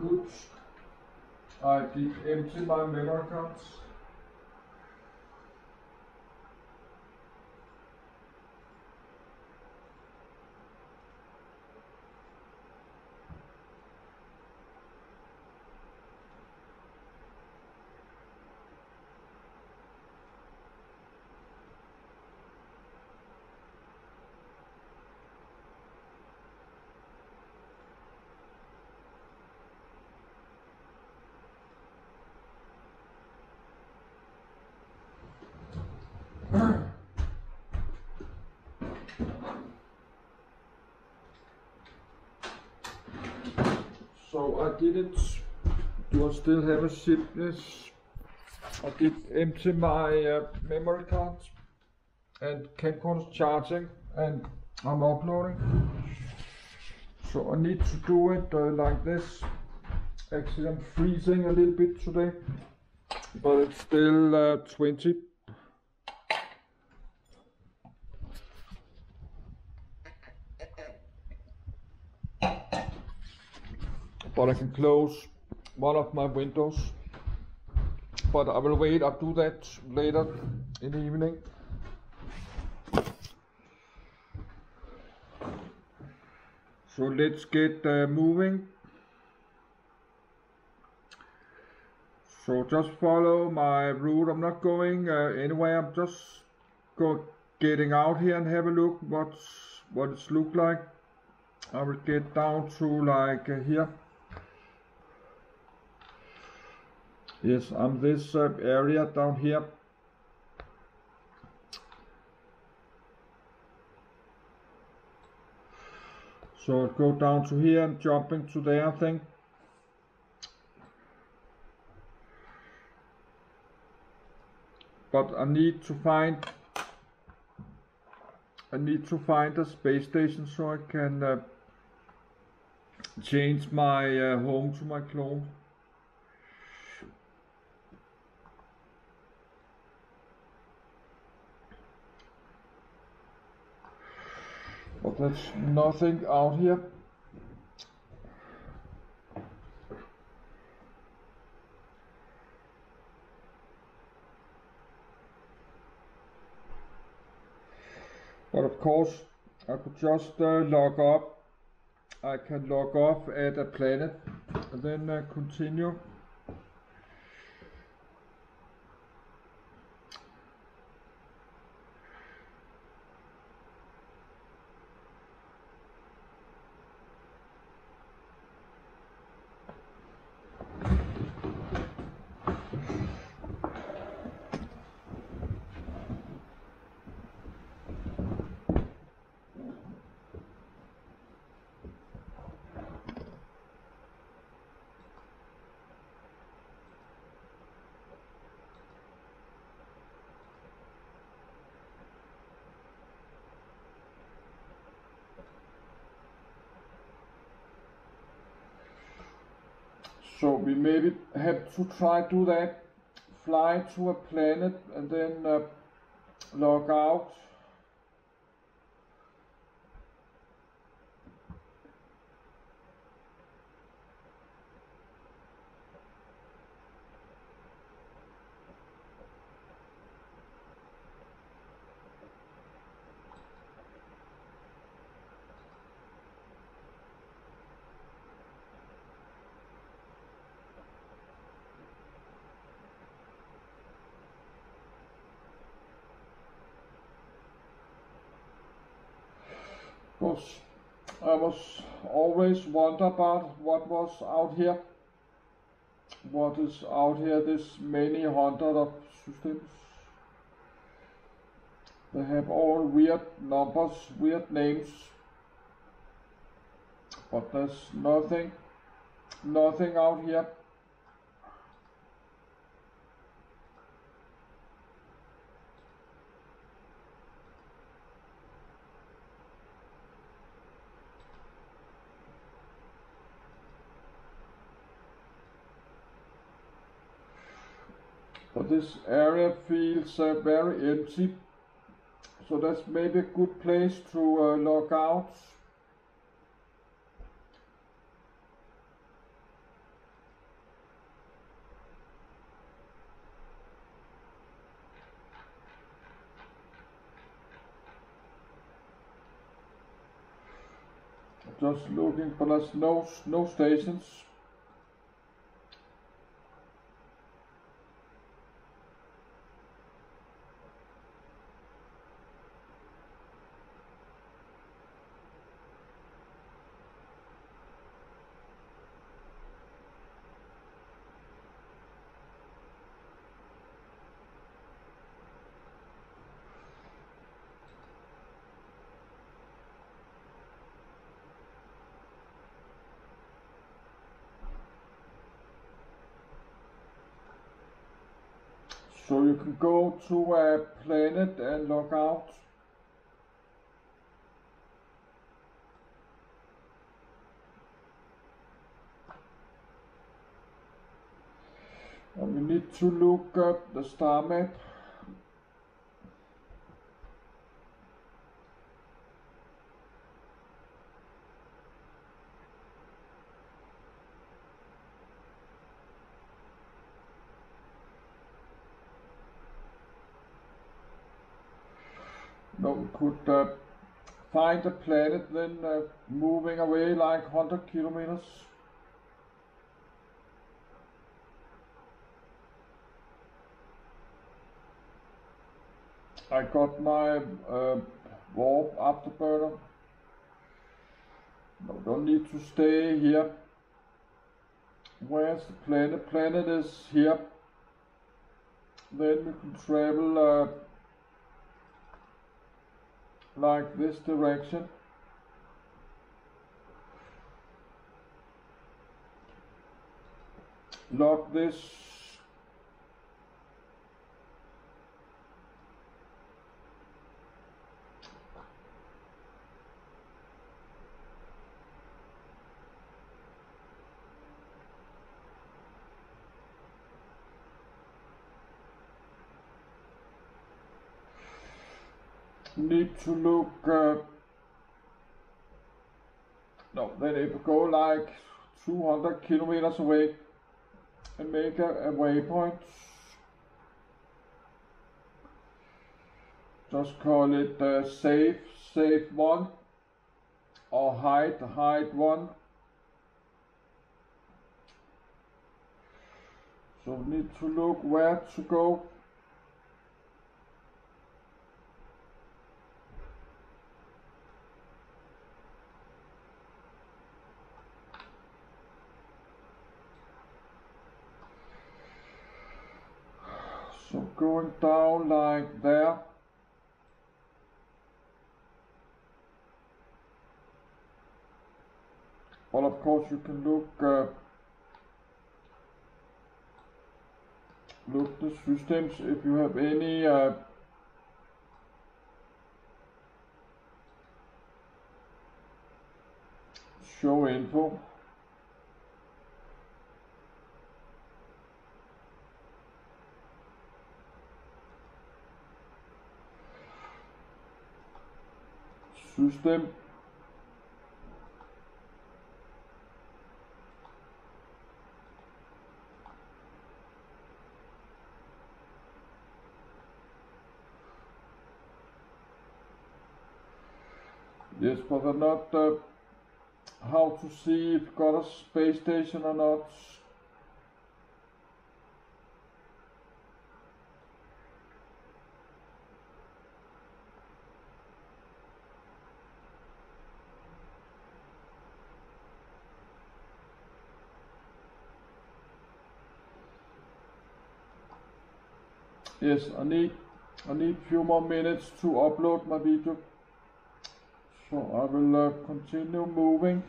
Good. I did empty my memory cards. So I did it. Do I still have a? Yes. I did empty my uh, memory card and camcorder's charging and I'm uploading. So I need to do it uh, like this. Actually, I'm freezing a little bit today, but it's still uh, 20. But I can close one of my windows. But I will wait, I'll do that later in the evening. So let's get uh, moving. So just follow my route. I'm not going uh, anywhere. I'm just go getting out here and have a look what's what it's look like. I will get down to like uh, here. Yes, I'm this uh, area down here. So I'll go down to here and jumping to there, I think. But I need to find I need to find a space station so I can uh, change my uh, home to my clone. There's nothing out here. But of course, I could just uh, log up. I can log off at a planet and then uh, continue. So we maybe have to try do that, fly to a planet and then uh, log out. Because I was always wonder about what was out here. What is out here, this many hundred of systems. They have all weird numbers, weird names. But there's nothing, nothing out here. this area feels uh, very empty. So that's maybe a good place to uh, log out. Just looking, but there's no, no stations. So you can go to a planet and log out. And we need to look at the star map. No, could uh, find a planet then uh, moving away like 100 kilometers. I got my uh, warp afterburner. No, don't need to stay here. Where's the planet? Planet is here. Then we can travel uh, like this direction. Lock this need to look uh, no then if we go like 200 kilometers away and make a, a waypoint. Just call it uh, safe safe one or hide hide one. So need to look where to go So going down like there. Well, of course you can look uh, look the systems if you have any uh, show info. System Yes, but not uh, how to see if got a space station or not. Yes, I need I need few more minutes to upload my video. So I will uh, continue moving.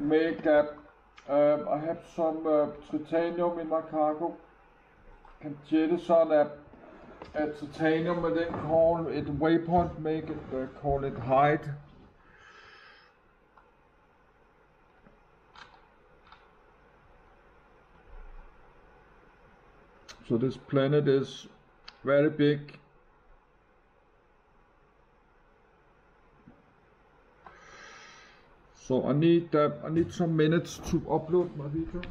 Make a, um, I have some uh, tritanium in my cargo. Can jettison a, a tritanium and then call it waypoint, make it, uh, call it hide. So this planet is very big. So I need uh, I need some minutes to upload my video.